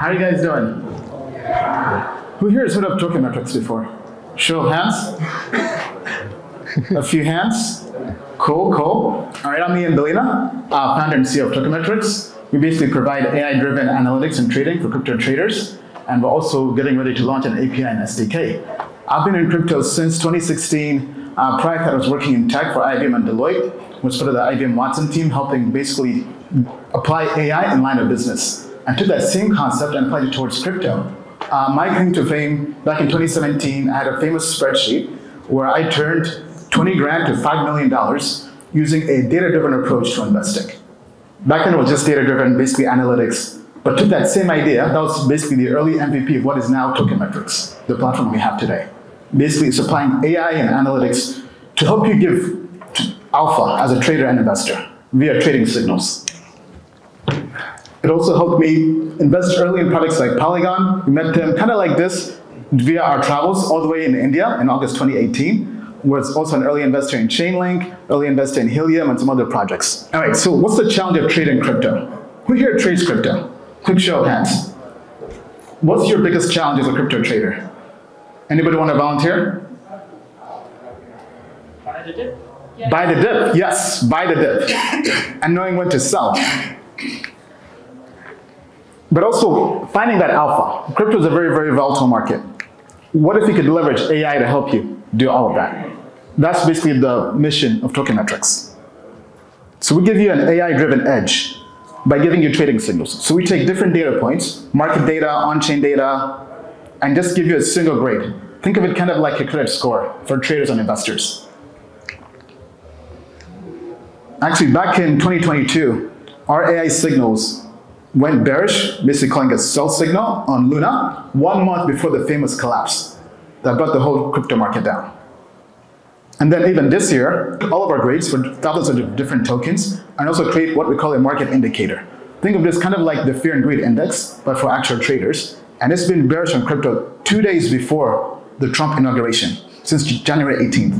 How are you guys doing? Who here has heard of Token Metrics before? Show of hands. A few hands. Cool, cool. All right, I'm Ian Balina, uh, founder and CEO of Token Metrics. We basically provide AI-driven analytics and trading for crypto traders, and we're also getting ready to launch an API and SDK. I've been in crypto since 2016. Uh, prior to that, I was working in tech for IBM and Deloitte, was part of the IBM Watson team, helping basically apply AI in line of business, and took that same concept and applied it towards crypto. Uh, my claim to fame, back in 2017, I had a famous spreadsheet where I turned 20 grand to $5 million using a data-driven approach to investing. Back then it was just data-driven, basically analytics, but took that same idea, that was basically the early MVP of what is now Token Metrics, the platform we have today. Basically it's applying AI and analytics to help you give alpha as a trader and investor via trading signals. It also helped me invest early in products like Polygon. We met them kind of like this via our travels all the way in India in August 2018 was also an early investor in Chainlink, early investor in Helium, and some other projects. All right, so what's the challenge of trading crypto? Who here trades crypto? Quick show of hands. What's your biggest challenge as a crypto trader? Anybody want to volunteer? Buy the dip. Yeah. Buy the dip, yes, buy the dip. and knowing when to sell. But also finding that alpha. Crypto is a very, very volatile market. What if you could leverage AI to help you do all of that? That's basically the mission of Token Metrics. So we give you an AI-driven edge by giving you trading signals. So we take different data points, market data, on-chain data, and just give you a single grade. Think of it kind of like a credit score for traders and investors. Actually, back in 2022, our AI signals went bearish, basically calling a sell signal on Luna, one month before the famous collapse that brought the whole crypto market down. And then even this year, all of our grades for thousands of different tokens and also create what we call a market indicator. Think of this kind of like the fear and greed index, but for actual traders. And it's been bearish on crypto two days before the Trump inauguration, since January 18th.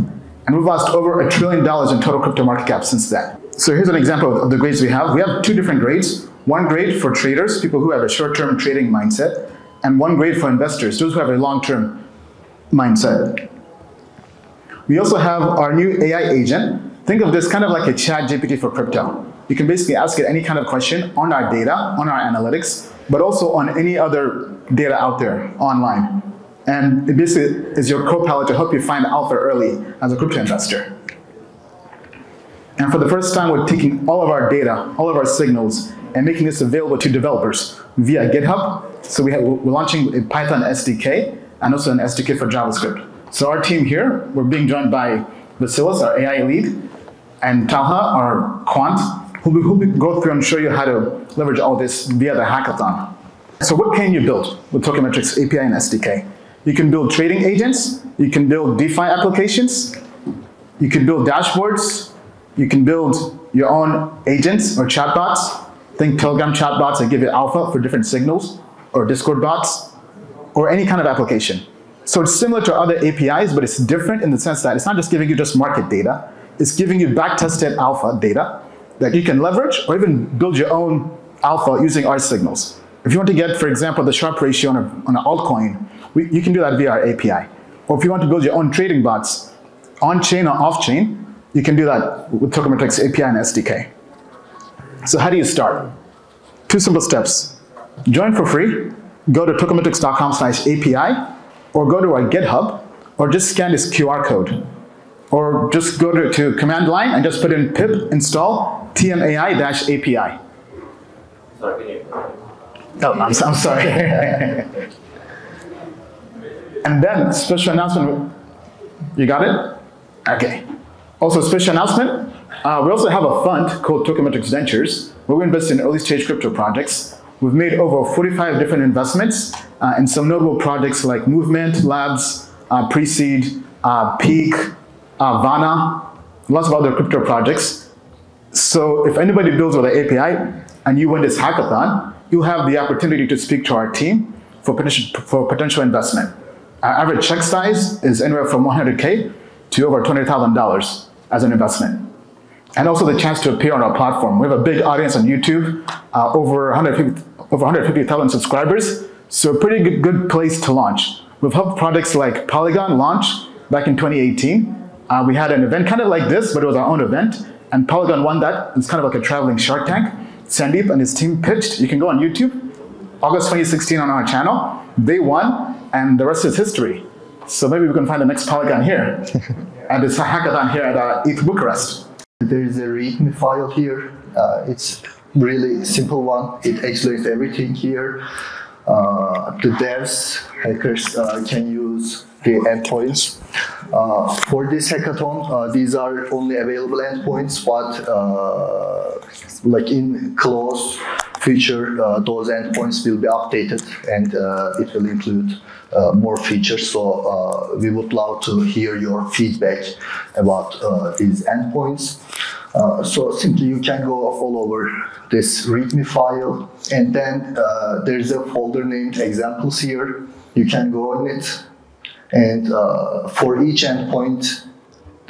And we've lost over a trillion dollars in total crypto market cap since then. So here's an example of the grades we have. We have two different grades. One grade for traders, people who have a short-term trading mindset, and one grade for investors, those who have a long-term mindset. We also have our new AI agent. Think of this kind of like a ChatGPT for crypto. You can basically ask it any kind of question on our data, on our analytics, but also on any other data out there online. And it basically is your co-pilot to help you find alpha early as a crypto investor. And for the first time, we're taking all of our data, all of our signals, and making this available to developers via GitHub. So we have, we're launching a Python SDK and also an SDK for JavaScript. So our team here, we're being joined by Vasilis, our AI lead, and Talha, our quant, who will, will go through and show you how to leverage all this via the hackathon. So what can you build with Token Metrics API and SDK? You can build trading agents, you can build DeFi applications, you can build dashboards, you can build your own agents or chatbots. Think Telegram chatbots that give you alpha for different signals, or Discord bots, or any kind of application. So it's similar to other APIs, but it's different in the sense that it's not just giving you just market data, it's giving you back-tested alpha data that you can leverage or even build your own alpha using our signals. If you want to get, for example, the Sharpe ratio on, a, on an altcoin, we, you can do that via our API. Or if you want to build your own trading bots, on-chain or off-chain, you can do that with Token Metrics API and SDK. So how do you start? Two simple steps. Join for free, go to tokenmetrics.com slash API, or go to our GitHub, or just scan this QR code. Or just go to, to command line and just put in pip install tmai-api. Sorry, Oh, I'm, I'm sorry. and then special announcement. You got it? Okay. Also, special announcement. Uh, we also have a fund called Token Metrics Ventures, where we invest in early stage crypto projects. We've made over 45 different investments uh, in some notable projects like Movement Labs, uh, Preseed, uh, Peak, uh, Vana, lots of other crypto projects. So if anybody builds with the API and you win this hackathon, you'll have the opportunity to speak to our team for potential, for potential investment. Our average check size is anywhere from 100K to over $20,000 as an investment. And also the chance to appear on our platform. We have a big audience on YouTube, uh, over 150, over 150,000 subscribers, so a pretty good, good place to launch. We've helped products like Polygon launch back in 2018. Uh, we had an event kind of like this, but it was our own event, and Polygon won that. It's kind of like a traveling Shark Tank. Sandeep and his team pitched. You can go on YouTube, August 2016 on our channel. They won, and the rest is history. So maybe we can find the next Polygon here and it's a hackathon here at uh, ETH Bucharest. There is a README file here. Uh, it's really simple one. It explains everything here. Uh, the devs, hackers uh, can use the endpoints. Uh, for this hackathon, uh, these are only available endpoints, but uh, like in close future, uh, those endpoints will be updated and it will include more features. So we would love to hear your feedback about these endpoints. Uh, so simply you can go all over this README file and then uh, there's a folder named examples here. You can go on it and uh, for each endpoint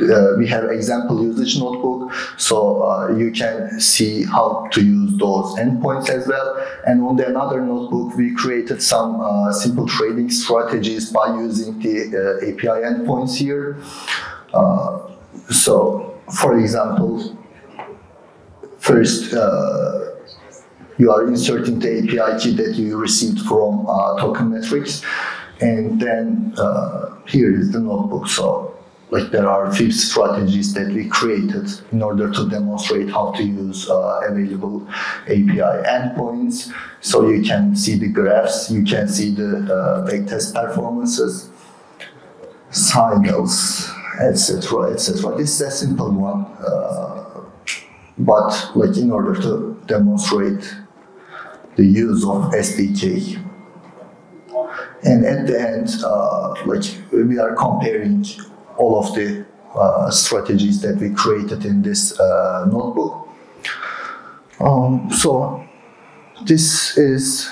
uh, we have example usage notebook so uh, you can see how to use those endpoints as well. And on the another notebook we created some simple trading strategies by using the API endpoints here. So for example, first uh, you are inserting the API key that you received from uh, Token Metrics, and then uh, here is the notebook. So like there are few strategies that we created in order to demonstrate how to use uh, available API endpoints. So you can see the graphs, you can see the uh, backtest performances, signals, etc., etc. This is a simple one, uh, but like in order to demonstrate the use of SDK. And at the end, uh, like we are comparing all of the uh, strategies that we created in this uh, notebook. Um, so this is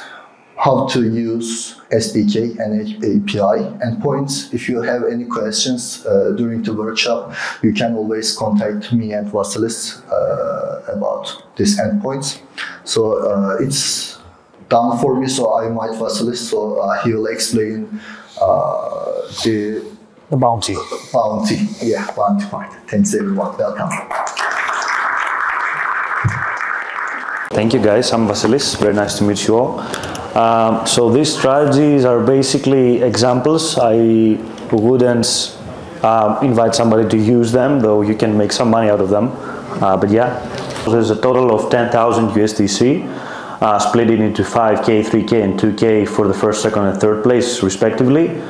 how to use SDK and API endpoints. If you have any questions uh, during the workshop, you can always contact me and Vasilis uh, about these endpoints. So uh, it's done for me, so I invite Vasilis, so uh, he will explain the the bounty. Bounty, yeah, bounty part. Thanks everyone, welcome. Thank you guys, I'm Vasilis, very nice to meet you all. Um, so these strategies are basically examples. I wouldn't uh, invite somebody to use them, though you can make some money out of them. Uh, but yeah, there's a total of 10,000 USDC, uh, split into 5K, 3K, and 2K for the first, second, and third place, respectively.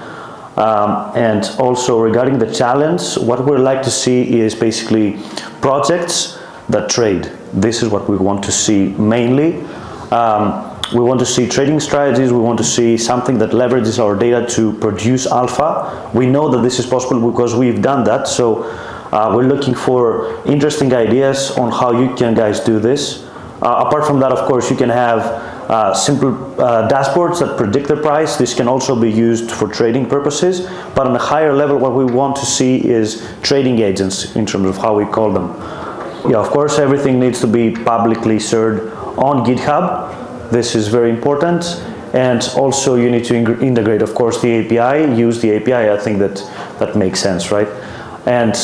Um, and also regarding the challenge, what we'd like to see is basically projects that trade. This is what we want to see mainly. Um, we want to see trading strategies. We want to see something that leverages our data to produce alpha. We know that this is possible because we've done that. So uh, we're looking for interesting ideas on how you can guys do this. Uh, apart from that, of course, you can have uh, simple uh, dashboards that predict the price. This can also be used for trading purposes. But on a higher level, what we want to see is trading agents in terms of how we call them. Yeah, of course, everything needs to be publicly served on GitHub. This is very important. And also you need to integrate, of course, the API, use the API. I think that that makes sense, right? And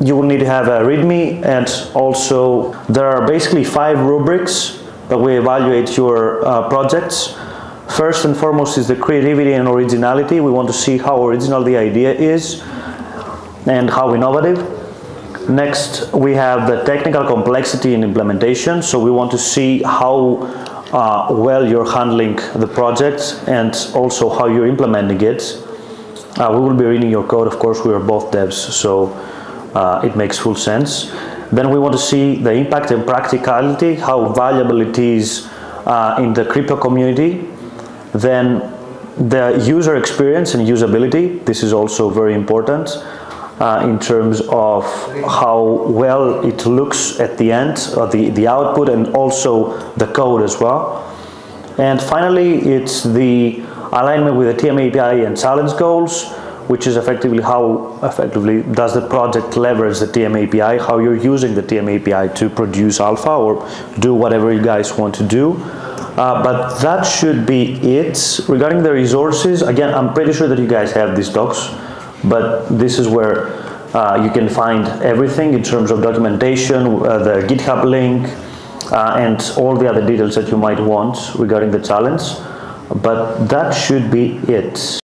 you will need to have a README and also there are basically five rubrics that we evaluate your uh, projects. First and foremost is the creativity and originality. We want to see how original the idea is and how innovative. Next, we have the technical complexity in implementation. So we want to see how uh, well you're handling the project and also how you're implementing it. Uh, we will be reading your code, of course, we are both devs, so uh, it makes full sense. Then we want to see the impact and practicality, how valuable it is uh, in the crypto community. Then the user experience and usability, this is also very important uh, in terms of how well it looks at the end, uh, the, the output and also the code as well. And finally, it's the alignment with the TM API and challenge goals, which is effectively how effectively does the project leverage the TM API, how you're using the TM API to produce alpha or do whatever you guys want to do. Uh, but that should be it. Regarding the resources, again, I'm pretty sure that you guys have these docs, but this is where uh, you can find everything in terms of documentation, uh, the GitHub link, uh, and all the other details that you might want regarding the challenge. But that should be it.